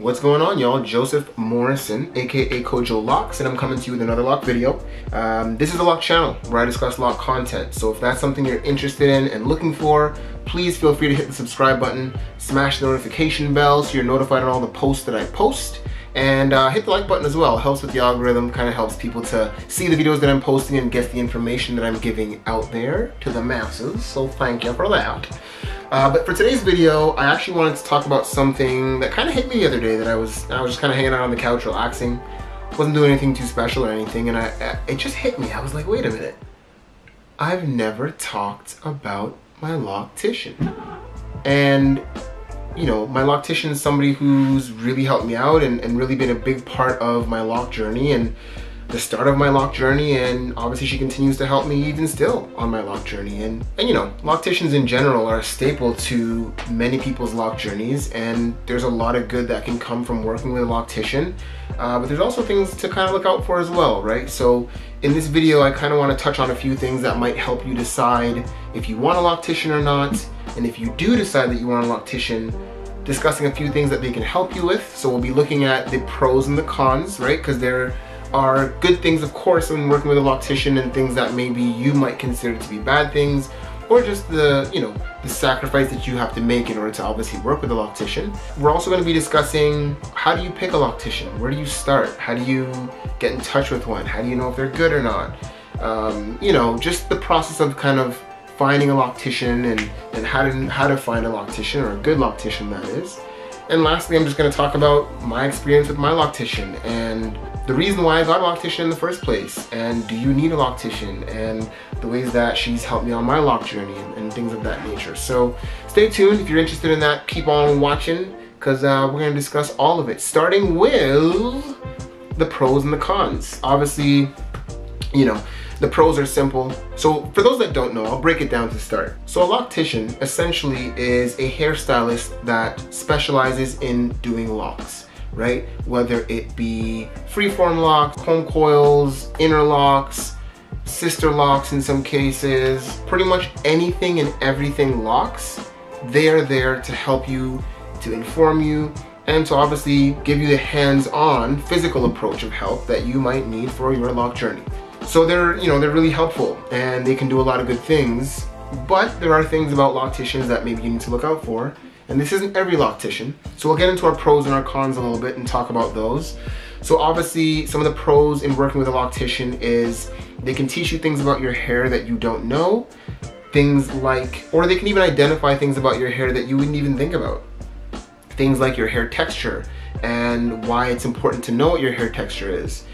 What's going on y'all? Joseph Morrison, aka Kojo Locs, and I'm coming to you with another lock video. Um, this is the lock channel where I discuss lock content. So if that's something you're interested in and looking for, please feel free to hit the subscribe button, smash the notification bell so you're notified on all the posts that I post, and uh, hit the like button as well. Helps with the algorithm, kind of helps people to see the videos that I'm posting and get the information that I'm giving out there to the masses. So thank you for that. Uh, but for today's video, I actually wanted to talk about something that kind of hit me the other day that I was I was just kind of hanging out on the couch relaxing. Wasn't doing anything too special or anything and I, I it just hit me. I was like, wait a minute. I've never talked about my loctician. And you know, my loctician is somebody who's really helped me out and, and really been a big part of my lock journey and the start of my lock journey. And obviously she continues to help me even still on my lock journey. And and you know locticians in general are a staple to many people's lock journeys. And there's a lot of good that can come from working with a loctician. Uh, but there's also things to kind of look out for as well right? So in this video I kind of want to touch on a few things that might help you decide if you want a loctician or not and if you do decide that you want a loctician discussing a few things that they can help you with. So we'll be looking at the pros and the cons right? Because there are good things, of course, when working with a loctician and things that maybe you might consider to be bad things, or just the, you know, the sacrifice that you have to make in order to obviously work with a loctician. We're also going to be discussing how do you pick a loctician? Where do you start? How do you get in touch with one? How do you know if they're good or not? Um, you know, just the process of kind of finding a loctician and, and how, to, how to find a loctician or a good loctician that is. And lastly, I'm just going to talk about my experience with my loctician and the reason why I got a loctician in the first place and do you need a loctician and the ways that she's helped me on my lock journey and, and things of that nature. So stay tuned if you're interested in that keep on watching because uh, we're going to discuss all of it starting with the pros and the cons. Obviously you know the pros are simple. So for those that don't know, I'll break it down to start. So a loctician essentially is a hairstylist that specializes in doing locks right? Whether it be freeform locks, comb coils, interlocks, sister locks in some cases, pretty much anything and everything locks, they are there to help you, to inform you, and to obviously give you the hands-on physical approach of help that you might need for your lock journey. So they're, you know, they're really helpful and they can do a lot of good things, but there are things about locticians that maybe you need to look out for and this isn't every loctician. So we'll get into our pros and our cons a little bit and talk about those. So obviously some of the pros in working with a loctician is they can teach you things about your hair that you don't know. Things like, or they can even identify things about your hair that you wouldn't even think about. Things like your hair texture and why it's important to know what your hair texture is.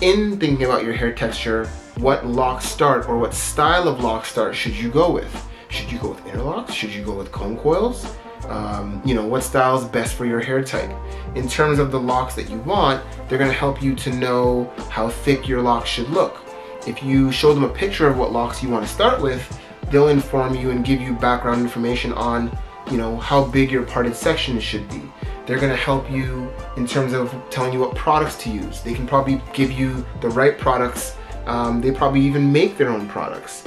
In thinking about your hair texture, what lock start or what style of lock start should you go with? Should you go with interlocks? Should you go with comb coils? Um, you know, what style is best for your hair type. In terms of the locks that you want, they're gonna help you to know how thick your locks should look. If you show them a picture of what locks you wanna start with, they'll inform you and give you background information on, you know, how big your parted section should be. They're gonna help you in terms of telling you what products to use. They can probably give you the right products. Um, they probably even make their own products.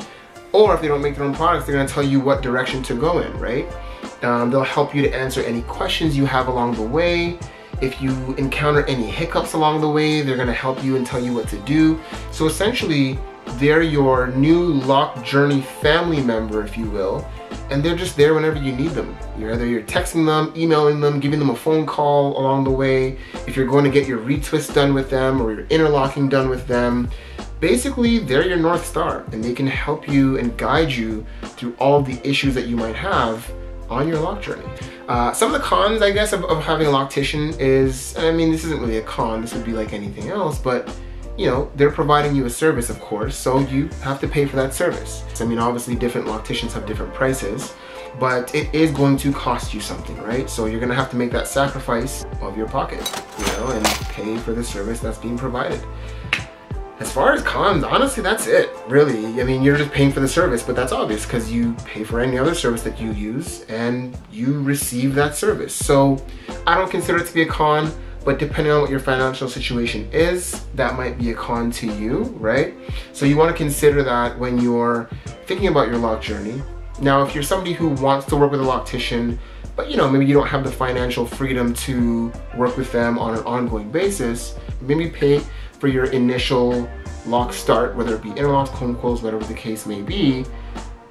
Or if they don't make their own products, they're gonna tell you what direction to go in, right? Um, they'll help you to answer any questions you have along the way. If you encounter any hiccups along the way, they're gonna help you and tell you what to do. So essentially, they're your new lock journey family member, if you will, and they're just there whenever you need them. You're either you're texting them, emailing them, giving them a phone call along the way. If you're going to get your retwist done with them or your interlocking done with them, basically they're your North Star and they can help you and guide you through all the issues that you might have on your lock journey. Uh, some of the cons, I guess, of, of having a loctician is, I mean, this isn't really a con, this would be like anything else, but you know, they're providing you a service, of course, so you have to pay for that service. I mean, obviously different locticians have different prices, but it is going to cost you something, right? So you're gonna have to make that sacrifice of your pocket, you know, and pay for the service that's being provided. As far as cons, honestly, that's it, really. I mean, you're just paying for the service, but that's obvious because you pay for any other service that you use and you receive that service. So I don't consider it to be a con, but depending on what your financial situation is, that might be a con to you, right? So you want to consider that when you're thinking about your lock journey Now, if you're somebody who wants to work with a loctician, but you know, maybe you don't have the financial freedom to work with them on an ongoing basis, maybe pay for your initial lock start, whether it be interlocks, comb coils, whatever the case may be,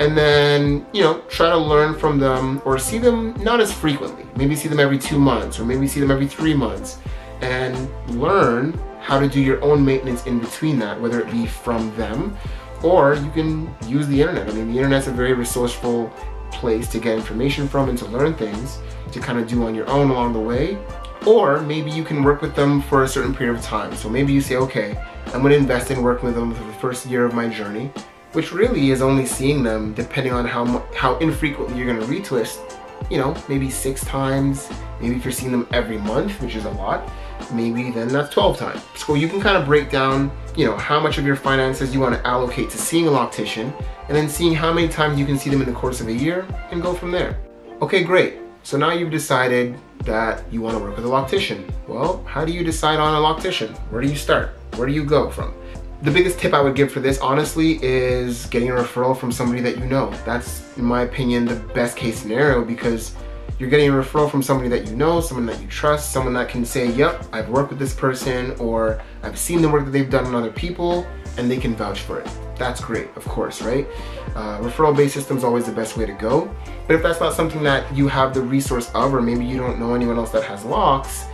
and then, you know, try to learn from them or see them not as frequently. Maybe see them every two months or maybe see them every three months and learn how to do your own maintenance in between that, whether it be from them or you can use the internet. I mean, the internet's a very resourceful place to get information from and to learn things to kind of do on your own along the way. Or maybe you can work with them for a certain period of time. So maybe you say, okay, I'm gonna invest in working with them for the first year of my journey, which really is only seeing them depending on how, how infrequently you're gonna retwist, you know, maybe six times, maybe if you're seeing them every month, which is a lot, maybe then that's 12 times. So you can kind of break down, you know, how much of your finances you want to allocate to seeing a loctician and then seeing how many times you can see them in the course of a year and go from there. Okay, great. So now you've decided that you want to work with a loctician. Well, how do you decide on a loctician? Where do you start? Where do you go from? The biggest tip I would give for this, honestly, is getting a referral from somebody that you know. That's, in my opinion, the best case scenario because you're getting a referral from somebody that you know, someone that you trust, someone that can say, yep, I've worked with this person or I've seen the work that they've done on other people and they can vouch for it. That's great, of course, right? Uh, referral-based system is always the best way to go. But if that's not something that you have the resource of or maybe you don't know anyone else that has locks,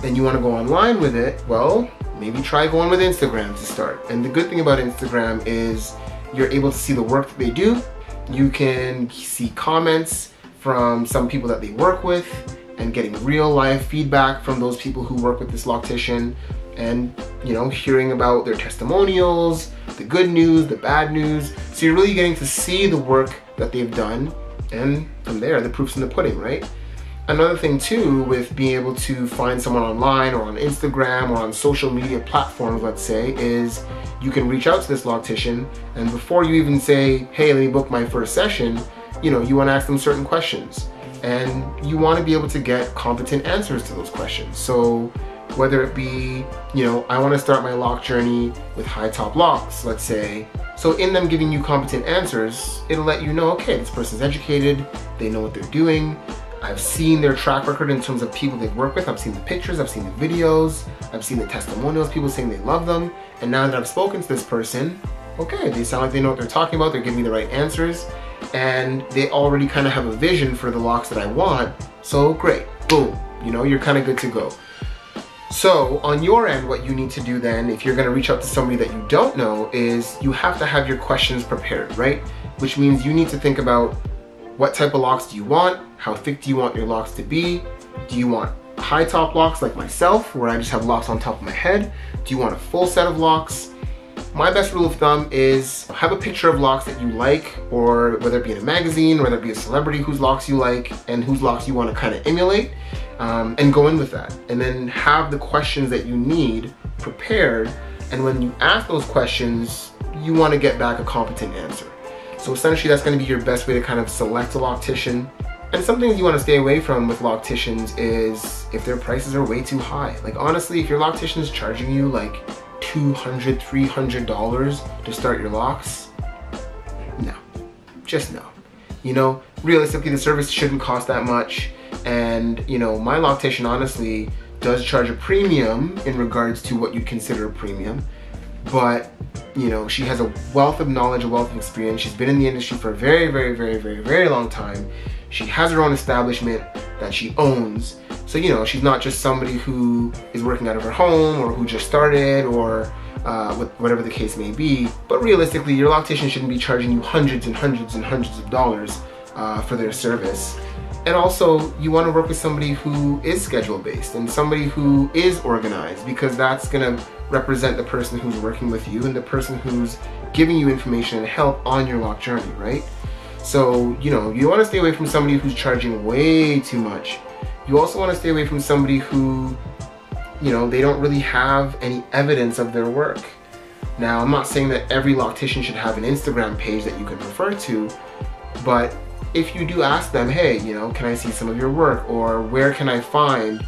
then you want to go online with it, well, maybe try going with Instagram to start. And the good thing about Instagram is you're able to see the work that they do. You can see comments, from some people that they work with and getting real life feedback from those people who work with this loctician and you know hearing about their testimonials the good news the bad news. So you're really getting to see the work that they've done and from there the proof's in the pudding right? Another thing too with being able to find someone online or on instagram or on social media platforms let's say is you can reach out to this loctician and before you even say hey let me book my first session you know, you want to ask them certain questions. And you want to be able to get competent answers to those questions. So whether it be, you know, I want to start my lock journey with high top locks, let's say. So in them giving you competent answers, it'll let you know, okay, this person's educated, they know what they're doing. I've seen their track record in terms of people they've worked with. I've seen the pictures, I've seen the videos, I've seen the testimonials, people saying they love them. And now that I've spoken to this person, okay, they sound like they know what they're talking about, they're giving me the right answers and they already kind of have a vision for the locks that I want. So great, boom, you know, you're kind of good to go. So on your end, what you need to do then, if you're gonna reach out to somebody that you don't know, is you have to have your questions prepared, right? Which means you need to think about what type of locks do you want? How thick do you want your locks to be? Do you want high top locks like myself, where I just have locks on top of my head? Do you want a full set of locks? My best rule of thumb is have a picture of locks that you like, or whether it be in a magazine, whether it be a celebrity whose locks you like, and whose locks you want to kind of emulate, um, and go in with that. And then have the questions that you need prepared, and when you ask those questions, you want to get back a competent answer. So essentially that's going to be your best way to kind of select a loctician. And some things you want to stay away from with locticians is if their prices are way too high. Like honestly, if your loctician is charging you like $200, $300 to start your locks? No, just no. You know, realistically, the service shouldn't cost that much. And, you know, my loctician honestly does charge a premium in regards to what you'd consider a premium. But, you know, she has a wealth of knowledge, a wealth of experience. She's been in the industry for a very, very, very, very, very long time. She has her own establishment that she owns. So, you know, she's not just somebody who is working out of her home or who just started or uh, whatever the case may be. But realistically, your loctician shouldn't be charging you hundreds and hundreds and hundreds of dollars uh, for their service. And also, you want to work with somebody who is schedule based and somebody who is organized because that's going to represent the person who's working with you and the person who's giving you information and help on your lock journey, right? So, you know, you want to stay away from somebody who's charging way too much you also want to stay away from somebody who, you know, they don't really have any evidence of their work. Now, I'm not saying that every loctician should have an Instagram page that you can refer to, but if you do ask them, hey, you know, can I see some of your work? Or where can I find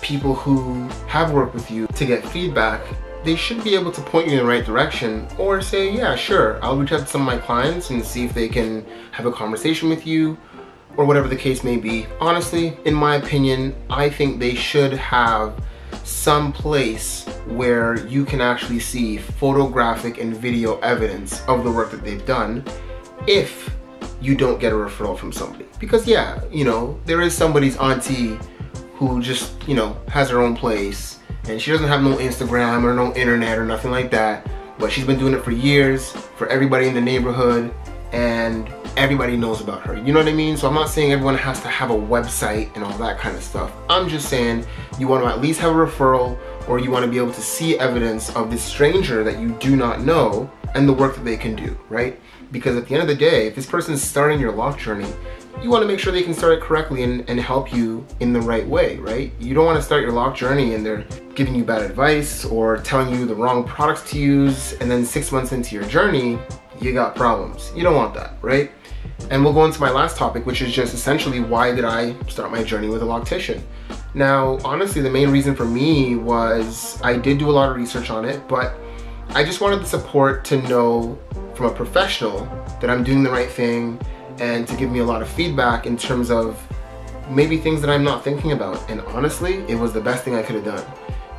people who have worked with you to get feedback? they should be able to point you in the right direction or say, yeah, sure, I'll reach out to some of my clients and see if they can have a conversation with you or whatever the case may be. Honestly, in my opinion, I think they should have some place where you can actually see photographic and video evidence of the work that they've done if you don't get a referral from somebody. Because yeah, you know, there is somebody's auntie who just, you know, has her own place and she doesn't have no Instagram or no internet or nothing like that, but she's been doing it for years for everybody in the neighborhood and everybody knows about her. You know what I mean? So I'm not saying everyone has to have a website and all that kind of stuff. I'm just saying you want to at least have a referral or you want to be able to see evidence of this stranger that you do not know and the work that they can do, right? Because at the end of the day, if this person is starting your lock journey, you want to make sure they can start it correctly and, and help you in the right way, right? You don't want to start your lock journey and they're giving you bad advice or telling you the wrong products to use and then six months into your journey, you got problems. You don't want that, right? And we'll go into my last topic, which is just essentially why did I start my journey with a loctician? Now, honestly, the main reason for me was I did do a lot of research on it, but I just wanted the support to know from a professional that I'm doing the right thing and to give me a lot of feedback in terms of maybe things that I'm not thinking about. And honestly, it was the best thing I could have done.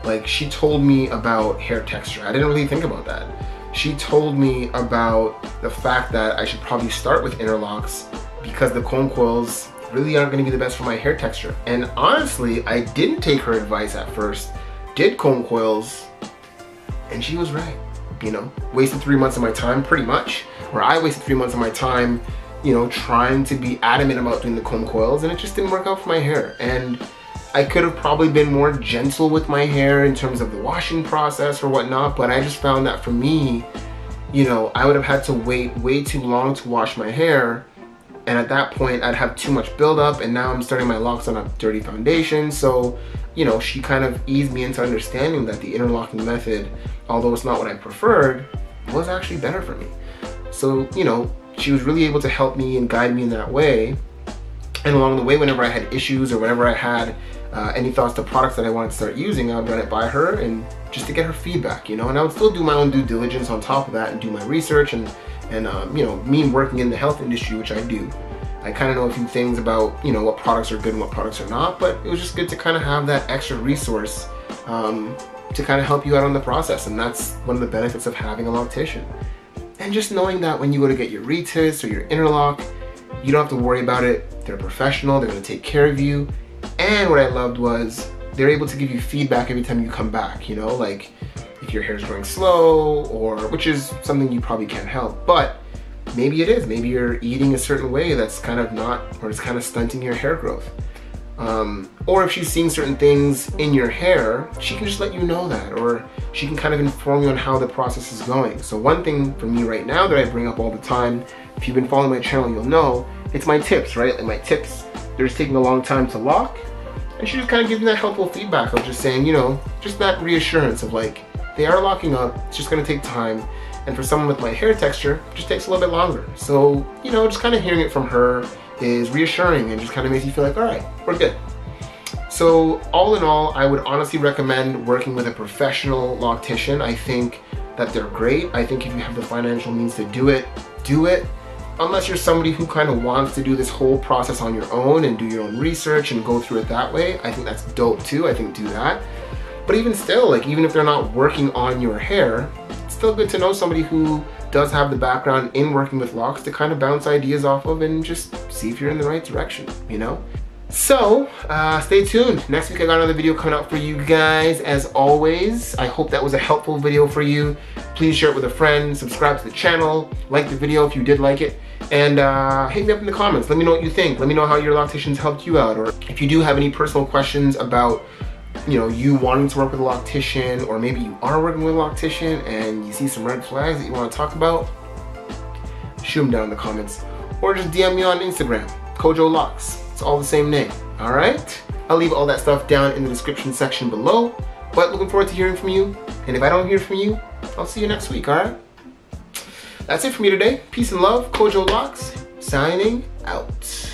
Like she told me about hair texture. I didn't really think about that she told me about the fact that I should probably start with interlocks because the comb coils really aren't gonna be the best for my hair texture. And honestly, I didn't take her advice at first, did comb coils, and she was right. You know, wasted three months of my time, pretty much. Where I wasted three months of my time, you know, trying to be adamant about doing the comb coils, and it just didn't work out for my hair. And I could have probably been more gentle with my hair in terms of the washing process or whatnot, but I just found that for me, you know, I would have had to wait way too long to wash my hair. And at that point, I'd have too much buildup, and now I'm starting my locks on a dirty foundation. So, you know, she kind of eased me into understanding that the interlocking method, although it's not what I preferred, was actually better for me. So, you know, she was really able to help me and guide me in that way. And along the way, whenever I had issues or whenever I had uh, any thoughts to products that I wanted to start using, I would run it by her and just to get her feedback, you know, and I would still do my own due diligence on top of that and do my research and, and um, you know, me working in the health industry, which I do. I kind of know a few things about, you know, what products are good and what products are not, but it was just good to kind of have that extra resource um, to kind of help you out on the process. And that's one of the benefits of having a loctician. And just knowing that when you go to get your retwist or your interlock, you don't have to worry about it. They're professional, they're gonna take care of you. And what I loved was they're able to give you feedback every time you come back, you know, like if your hair is growing slow or, which is something you probably can't help, but maybe it is. Maybe you're eating a certain way that's kind of not, or it's kind of stunting your hair growth. Um, or if she's seeing certain things in your hair, she can just let you know that, or she can kind of inform you on how the process is going. So one thing for me right now that I bring up all the time, if you've been following my channel, you'll know, it's my tips, right? Like my tips, they're just taking a long time to lock, and she just kind of gives me that helpful feedback of just saying, you know, just that reassurance of like, they are locking up, it's just gonna take time, and for someone with my hair texture, it just takes a little bit longer. So, you know, just kind of hearing it from her, is reassuring and just kind of makes you feel like, all right, we're good. So all in all, I would honestly recommend working with a professional loctician. I think that they're great. I think if you have the financial means to do it, do it. Unless you're somebody who kind of wants to do this whole process on your own and do your own research and go through it that way, I think that's dope too. I think do that. But even still, like even if they're not working on your hair, it's still good to know somebody who does have the background in working with locks to kind of bounce ideas off of and just see if you're in the right direction, you know? So, uh, stay tuned. Next week I got another video coming out for you guys. As always, I hope that was a helpful video for you. Please share it with a friend, subscribe to the channel, like the video if you did like it, and uh, hit me up in the comments. Let me know what you think. Let me know how your locticians helped you out, or if you do have any personal questions about you know, you wanting to work with a loctician, or maybe you are working with a loctician and you see some red flags that you want to talk about, shoot them down in the comments. Or just DM me on Instagram, Kojo Locs. It's all the same name, all right? I'll leave all that stuff down in the description section below, but looking forward to hearing from you. And if I don't hear from you, I'll see you next week, all right? That's it for me today. Peace and love, Kojo Locs, signing out.